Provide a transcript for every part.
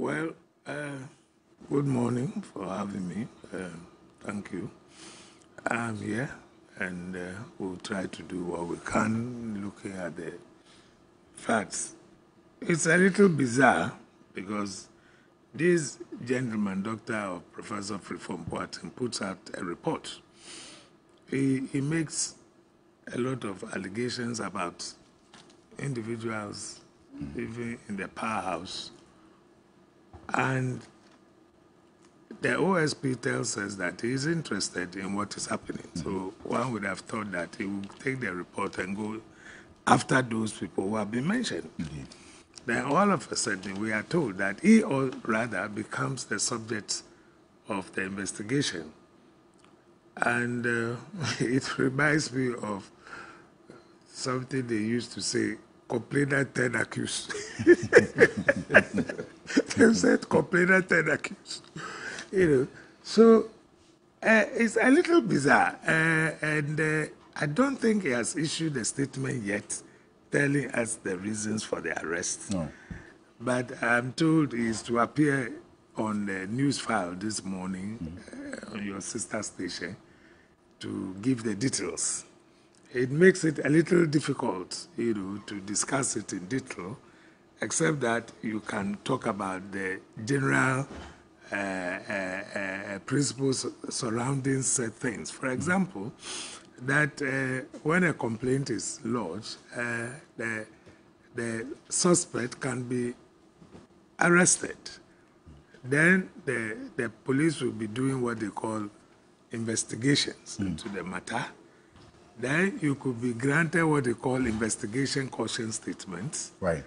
Well, uh, good morning for having me. Uh, thank you. I'm here and uh, we'll try to do what we can looking at the facts. It's a little bizarre because this gentleman, Doctor or Professor Frimpong-Boateng, puts out a report. He, he makes a lot of allegations about individuals living in the powerhouse. And the OSP tells us that he is interested in what is happening. So one would have thought that he would take the report and go after those people who have been mentioned. Then all of a sudden we are told that he, or rather, becomes the subject of the investigation. And uh, it reminds me of something they used to say, complainant and accused. they said complainant ten accused. You know, so uh, it's a little bizarre, uh, and uh, I don't think he has issued a statement yet telling us the reasons for the arrest. No. But I'm told he's to appear on the news file this morning uh, on your sister station to give the details. It makes it a little difficult, you know, to discuss it in detail, except that you can talk about the general uh, uh, uh, principles surrounding said things. For example, that uh, when a complaint is lodged, uh, the, the suspect can be arrested. Then the, the police will be doing what they call investigations into the matter. Then you could be granted what they call investigation caution statements. Right.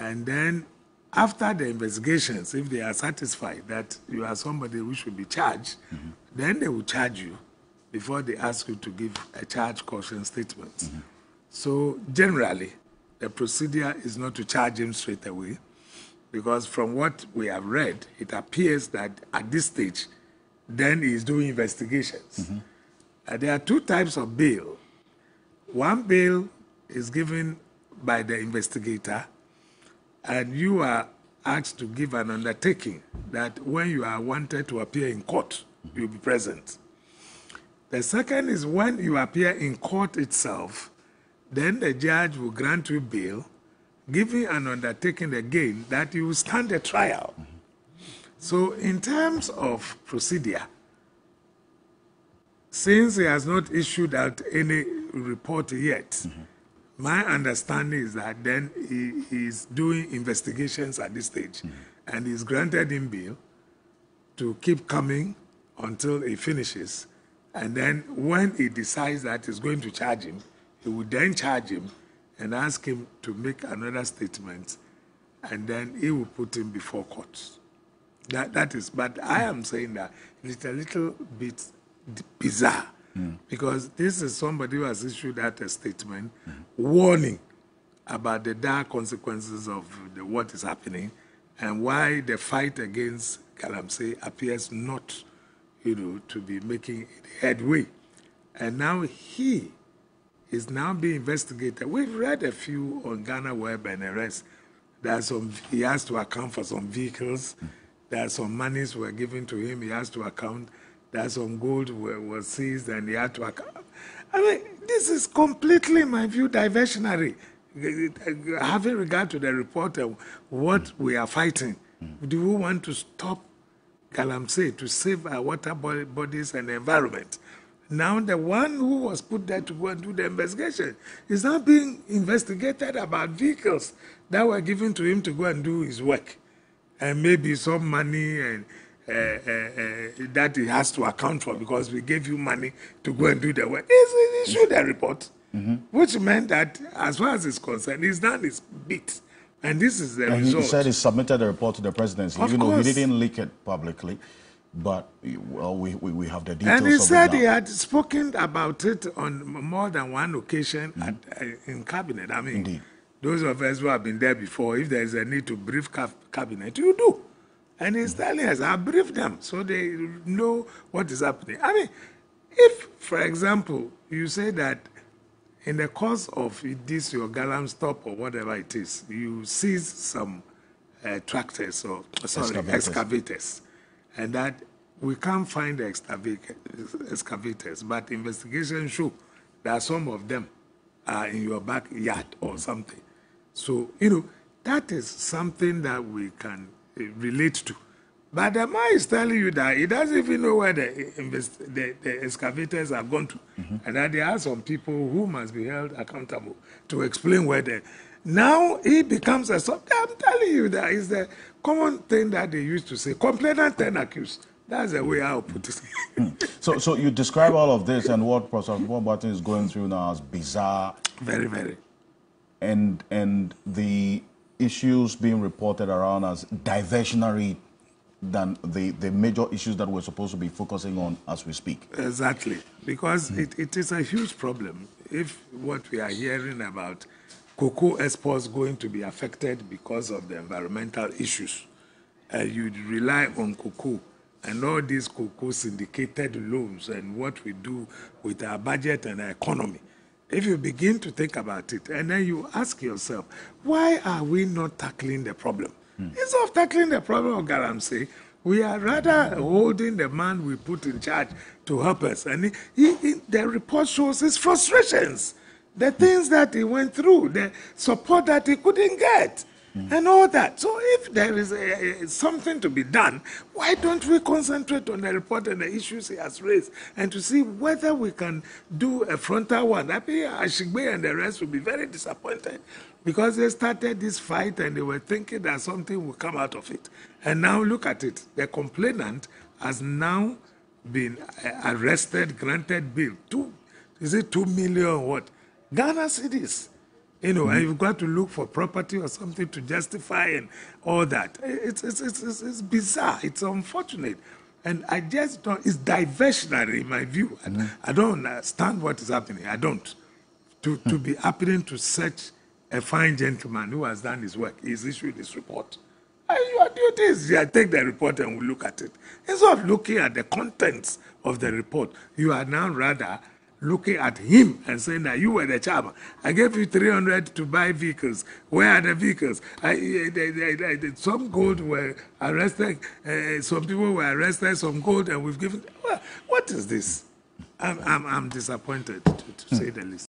And then after the investigations, if they are satisfied that you are somebody who should be charged, mm-hmm. then they will charge you before they ask you to give a charge caution statement. Mm-hmm. So generally, the procedure is not to charge him straight away, because from what we have read, it appears that at this stage, then he is doing investigations. Mm-hmm. Uh, there are two types of bail. One bail is given by the investigator, and you are asked to give an undertaking that when you are wanted to appear in court, you'll be present. The second is when you appear in court itself, then the judge will grant you bail, giving an undertaking again that you will stand a trial. So, in terms of procedure, since he has not issued out any report yet, my understanding is that then he is doing investigations at this stage and he's granted him bail to keep coming until he finishes. And then when he decides that he's going to charge him, he will then charge him and ask him to make another statement, and then he will put him before court. That, that is, but I am saying that it's a little bit d- because this is somebody who has issued out a statement warning about the dire consequences of the, what is happening and why the fight against Galamsey appears not, you know, to be making headway. And now he is now being investigated. We've read a few on Ghana Web and the rest. There's some, he has to account for some vehicles. There are some monies were given to him. He has to account. There's some gold were, was seized and he had to account. I mean, this is completely, in my view, diversionary. Having regard to the report and what we are fighting, do we want to stop Galamsey to save our water bodies and the environment? Now, the one who was put there to go and do the investigation is now being investigated about vehicles that were given to him to go and do his work. And maybe some money and uh, that he has to account for because we gave you money to go and do the work. He issued a report, which meant that, as far as he's concerned, he's done his bit. And this is the And he result. said he submitted the report to the presidency, Of even though he didn't leak it publicly. But, well, we, we, we have the details And he said he had spoken about it on more than one occasion at, uh, in cabinet. I mean, Indeed. those of us who have been there before, if there is a need to brief ca- cabinet, you do. And he's telling us, I brief them so they know what is happening. I mean, if, for example, you say that in the course of this, your galam stop or whatever it is, you seize some uh, tractors or sorry Excavators. excavators, and that we can't find the excavators, but investigations show that some of them are in your backyard or something. So you know that is something that we can relate to. But the man is telling you that he doesn't even know where the, invest- the, the excavators have gone to. Mm-hmm. And that there are some people who must be held accountable to explain where they. Now he becomes a. sub- I'm telling you that is the common thing that they used to say complainant and accused. That's the way I'll put it. Hmm. So, so you describe all of this and what Professor Boateng is going through now as bizarre, very, very. and and the issues being reported around as diversionary than the, the major issues that we're supposed to be focusing on as we speak. Exactly, because it, it is a huge problem if what we are hearing about cocoa exports going to be affected because of the environmental issues. Uh, you rely on cocoa and all these cocoa syndicated loans and what we do with our budget and our economy. If you begin to think about it and then you ask yourself, why are we not tackling the problem? Hmm. Instead of tackling the problem of Galamsey, we are rather holding the man we put in charge to help us. And he, he- the report shows his frustrations, the things that he went through, the support that he couldn't get, and all that. So if there is a, a- something to be done, why don't we concentrate on the report and the issues he has raised and to see whether we can do a frontal one? I think Ashigbey and the rest will be very disappointed because they started this fight and they were thinking that something will come out of it. And now look at it. The complainant has now been uh, arrested, granted bail. Two, is it two million what? Ghana cedis. You know, and you've got to look for property or something to justify and all that. It's, it's, it's, it's, bizarre. It's unfortunate. And I just don't, it's diversionary in my view. And mm-hmm. I don't understand what is happening. I don't. To, to mm-hmm. be happening to such a fine gentleman who has done his work, he's issued this report. And your duty is yeah, take the report and we look at it. Instead of looking at the contents of the report, you are now rather looking at him and saying that you were the chairman. I gave you 300 to buy vehicles. Where are the vehicles? I, I- I- some gold were arrested, uh, some people were arrested, some gold, and we've given. Well, what is this? I'm, I'm, I'm disappointed, to, to say the least.